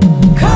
Come